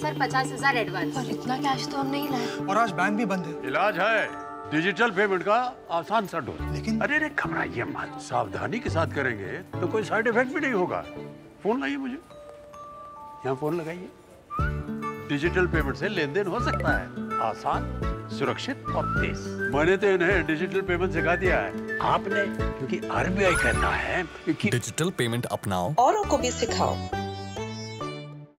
Sir पचास हज़ार advance इतना कैश तो हम नहीं लाए। और आज बैंक भी बंद है। इलाज है। डिजिटल पेमेंट का आसान सा ढोल लेकिन- अरे अरे घबराइए मत। सावधानी के साथ करेंगे तो कोई साइड इफ़ेक्ट भी नहीं होगा। फ़ोन लाइए मुझे। यहाँ फ़ोन लगाइए। डिजिटल पेमेंट से लेन देन हो सकता है। आसान सुरक्षित और तेज। मैंने तो इन्हें डिजिटल पेमेंट सिखा दिया है। आपने क्योंकि आरबीआई कहता है कि डिजिटल पेमेंट अपनाओ। औरों को भी सिखाओ।